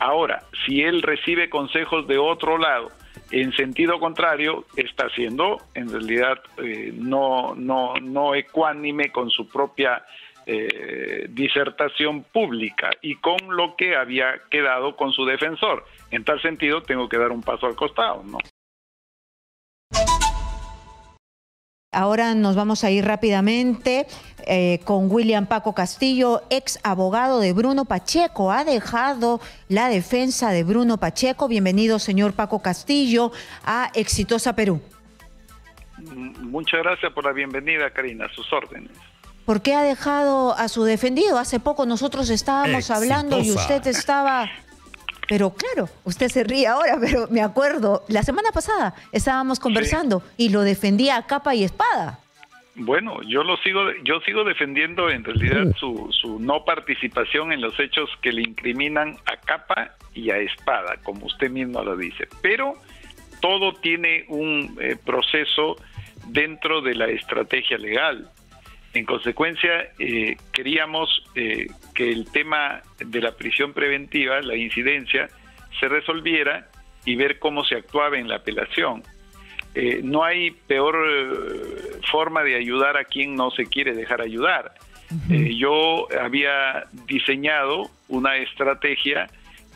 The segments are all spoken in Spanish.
Ahora, si él recibe consejos de otro lado, en sentido contrario, está siendo en realidad eh, no, no, no ecuánime con su propia eh, disertación pública y con lo que había quedado con su defensor. En tal sentido, tengo que dar un paso al costado, ¿no? Ahora nos vamos a ir rápidamente eh, con William Paco Castillo, ex abogado de Bruno Pacheco. Ha dejado la defensa de Bruno Pacheco. Bienvenido, señor Paco Castillo, a Exitosa Perú. Muchas gracias por la bienvenida, Karina, a sus órdenes. ¿Por qué ha dejado a su defendido? Hace poco nosotros estábamos hablando y usted estaba pero claro, usted se ríe ahora, pero me acuerdo, la semana pasada estábamos conversando y lo defendía a capa y espada. Bueno, yo lo sigo, yo sigo defendiendo en realidad su, su no participación en los hechos que le incriminan a capa y a espada, como usted mismo lo dice. Pero todo tiene un eh, proceso dentro de la estrategia legal. En consecuencia, eh, queríamos eh, que el tema de la prisión preventiva, la incidencia, se resolviera y ver cómo se actuaba en la apelación. Eh, no hay peor forma de ayudar a quien no se quiere dejar ayudar. yo había diseñado una estrategia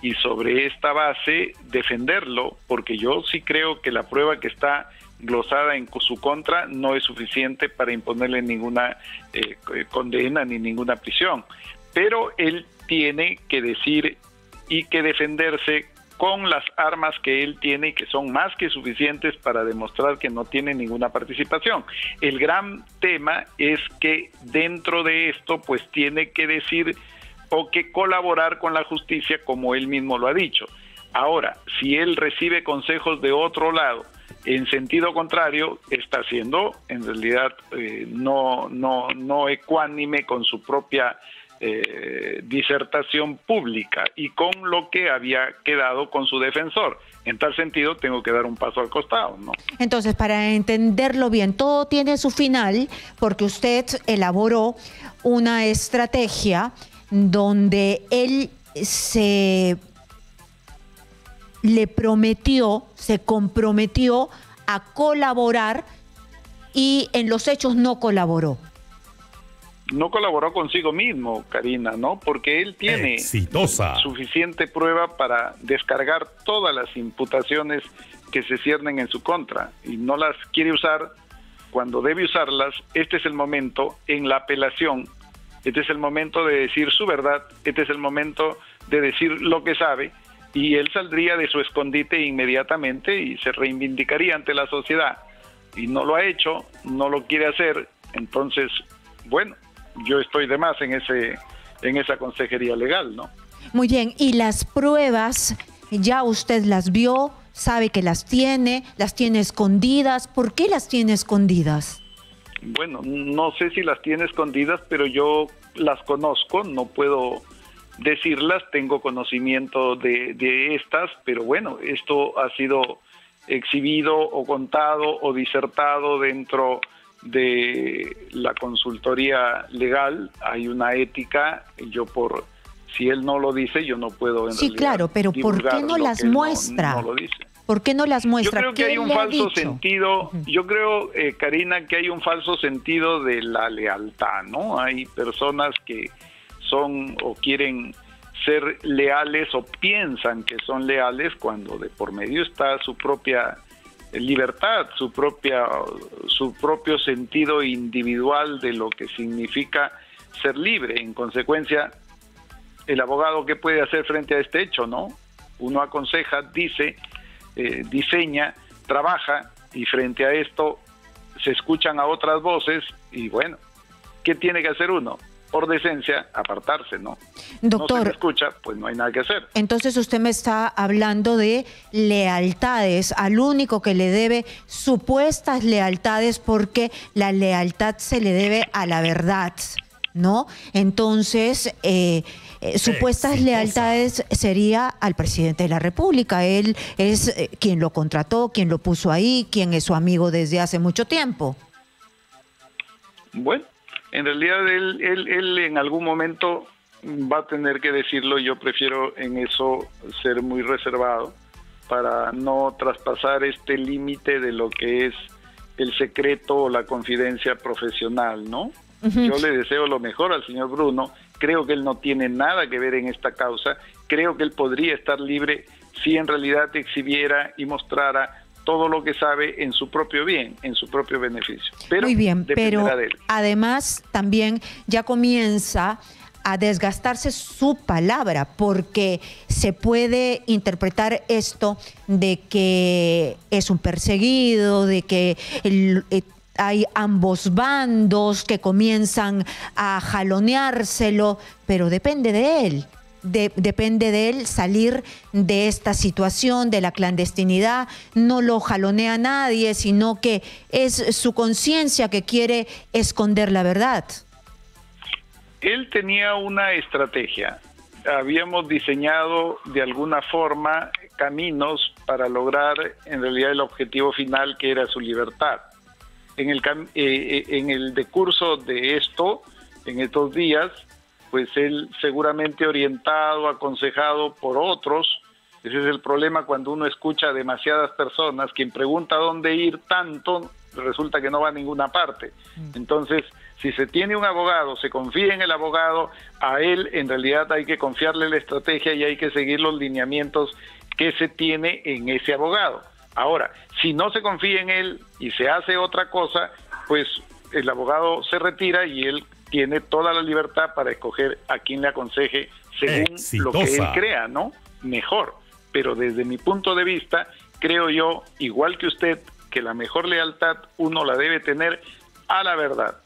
y sobre esta base defenderlo, porque yo sí creo que la prueba que está glosada en su contra no es suficiente para imponerle ninguna eh, condena ni ninguna prisión. Pero él tiene que decir y que defenderse con las armas que él tiene que son más que suficientes para demostrar que no tiene ninguna participación. El gran tema es que dentro de esto pues tiene que decir o que colaborar con la justicia como él mismo lo ha dicho. Ahora, si él recibe consejos de otro lado en sentido contrario, está siendo en realidad eh, no, no, no ecuánime con su propia eh, disertación pública y con lo que había quedado con su defensor. En tal sentido, tengo que dar un paso al costado, ¿no? Entonces, para entenderlo bien, todo tiene su final porque usted elaboró una estrategia donde él se le prometió, se comprometió a colaborar y en los hechos no colaboró. No colaboró consigo mismo, Karina, ¿no? Porque él tiene suficiente prueba para descargar todas las imputaciones que se ciernen en su contra y no las quiere usar cuando debe usarlas. Este es el momento en la apelación, este es el momento de decir su verdad, este es el momento de decir lo que sabe y él saldría de su escondite inmediatamente y se reivindicaría ante la sociedad. Y no lo ha hecho, no lo quiere hacer, entonces, bueno, yo estoy de más en ese en esa consejería legal, ¿no? Muy bien, y las pruebas ya usted las vio, sabe que las tiene, las tiene escondidas, ¿por qué las tiene escondidas? Bueno, no sé si las tiene escondidas, pero yo las conozco, no puedo decirlas, tengo conocimiento de, de estas, pero bueno, esto ha sido exhibido o contado o disertado dentro de la consultoría legal, hay una ética, yo por si él no lo dice, yo no puedo Sí, claro, pero ¿por qué no las muestra? No, lo dice. ¿Por qué no las muestra? Yo creo que hay un falso sentido, yo creo, eh, Karina, que hay un falso sentido de la lealtad, ¿no? Hay personas que son o quieren ser leales o piensan que son leales cuando de por medio está su propia libertad, su propia su propio sentido individual de lo que significa ser libre. En consecuencia, el abogado qué puede hacer frente a este hecho, ¿no? Uno aconseja, dice, eh, diseña, trabaja y frente a esto se escuchan a otras voces y bueno, ¿qué tiene que hacer uno? por decencia, apartarse, ¿no? Doctor. No se escucha, pues no hay nada que hacer. Entonces usted me está hablando de lealtades, al único que le debe supuestas lealtades porque la lealtad se le debe a la verdad. ¿No? Entonces, eh, eh, supuestas lealtades sería al presidente de la República. Él es eh, quien lo contrató, quien lo puso ahí, quien es su amigo desde hace mucho tiempo. Bueno, en realidad él, él, él en algún momento va a tener que decirlo, yo prefiero en eso ser muy reservado para no traspasar este límite de lo que es el secreto o la confidencia profesional, ¿no? Yo le deseo lo mejor al señor Bruno, creo que él no tiene nada que ver en esta causa, creo que él podría estar libre si en realidad exhibiera y mostrara todo lo que sabe en su propio bien, en su propio beneficio. Pero Muy bien, pero además también ya comienza a desgastarse su palabra, porque se puede interpretar esto de que es un perseguido, de que eh, hay ambos bandos que comienzan a jaloneárselo, pero depende de él. depende de él salir de esta situación, de la clandestinidad. No lo jalonea nadie, sino que es su conciencia que quiere esconder la verdad él tenía una estrategia. Habíamos diseñado de alguna forma caminos para lograr en realidad el objetivo final que era su libertad. En el, eh, eh, en el decurso de esto, en estos días, pues él seguramente orientado, aconsejado por otros, ese es el problema cuando uno escucha a demasiadas personas, quien pregunta dónde ir tanto, resulta que no va a ninguna parte. Mm. Entonces, si se tiene un abogado, se confía en el abogado, a él en realidad hay que confiarle la estrategia y hay que seguir los lineamientos que se tiene en ese abogado. Ahora, si no se confía en él y se hace otra cosa, pues el abogado se retira y él tiene toda la libertad para escoger a quien le aconseje según lo que él crea, ¿no? Mejor. Pero desde mi punto de vista, creo yo, igual que usted, que la mejor lealtad uno la debe tener a la verdad.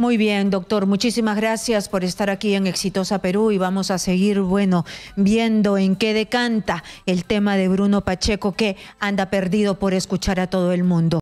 Muy bien, doctor. Muchísimas gracias por estar aquí en Exitosa Perú y vamos a seguir, bueno, viendo en qué decanta el tema de Bruno Pacheco que anda perdido por escuchar a todo el mundo.